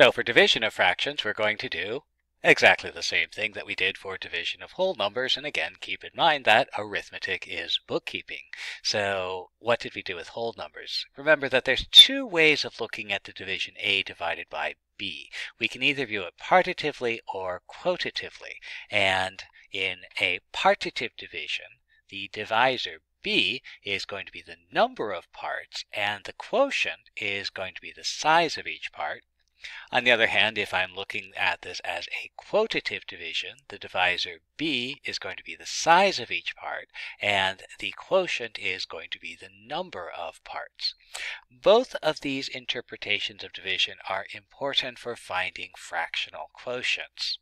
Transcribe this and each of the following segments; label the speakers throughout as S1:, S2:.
S1: So for division of fractions, we're going to do exactly the same thing that we did for division of whole numbers. And again, keep in mind that arithmetic is bookkeeping. So what did we do with whole numbers? Remember that there's two ways of looking at the division A divided by B. We can either view it partitively or quotatively. And in a partitive division, the divisor b is going to be the number of parts and the quotient is going to be the size of each part. On the other hand, if I'm looking at this as a quotative division, the divisor b is going to be the size of each part, and the quotient is going to be the number of parts. Both of these interpretations of division are important for finding fractional quotients.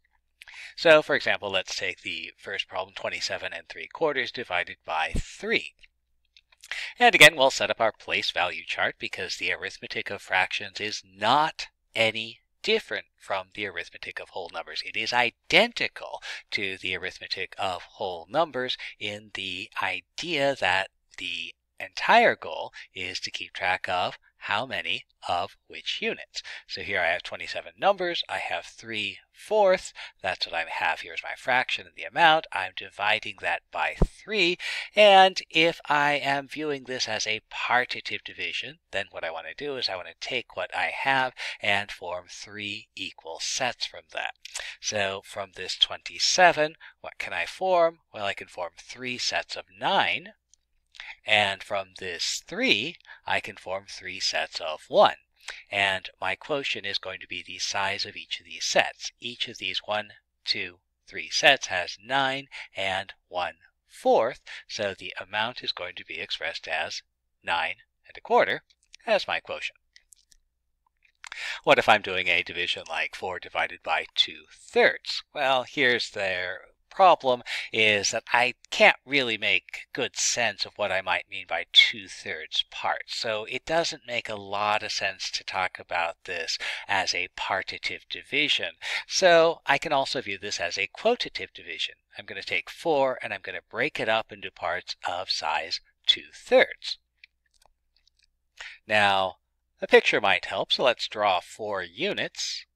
S1: So, for example, let's take the first problem, 27 and 3 quarters divided by 3. And again, we'll set up our place value chart because the arithmetic of fractions is not any different from the arithmetic of whole numbers. It is identical to the arithmetic of whole numbers in the idea that the entire goal is to keep track of how many of which units. So here I have 27 numbers. I have 3 fourths. That's what I have here is my fraction and the amount. I'm dividing that by 3. And if I am viewing this as a partitive division, then what I want to do is I want to take what I have and form three equal sets from that. So from this 27, what can I form? Well, I can form three sets of 9 and from this 3, I can form three sets of 1. And my quotient is going to be the size of each of these sets. Each of these 1, 2, 3 sets has 9 and 1 fourth, so the amount is going to be expressed as 9 and a quarter as my quotient. What if I'm doing a division like 4 divided by 2 thirds? Well, here's their problem is that I can't really make good sense of what I might mean by two thirds parts. So it doesn't make a lot of sense to talk about this as a partitive division. So I can also view this as a quotative division. I'm going to take 4 and I'm going to break it up into parts of size 2 thirds. Now, a picture might help, so let's draw four units.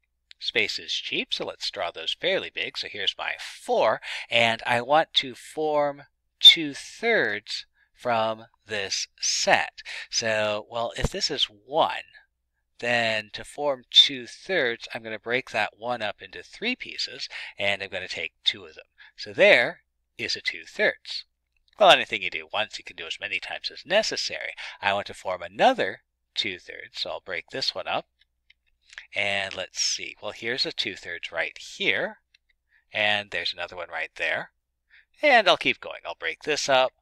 S1: Space is cheap, so let's draw those fairly big. So here's my 4, and I want to form 2 thirds from this set. So, well, if this is 1, then to form 2 thirds, I'm going to break that 1 up into 3 pieces, and I'm going to take 2 of them. So there is a 2 thirds. Well, anything you do once, you can do as many times as necessary. I want to form another 2 thirds, so I'll break this one up and let's see. Well, here's a 2 thirds right here. And there's another one right there. And I'll keep going. I'll break this up.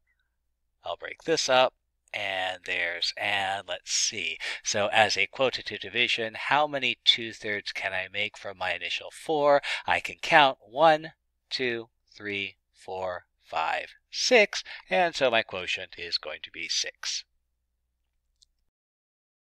S1: I'll break this up. And there's, and let's see. So as a quotative division, how many 2 thirds can I make from my initial 4? I can count 1, 2, 3, 4, 5, 6. And so my quotient is going to be 6.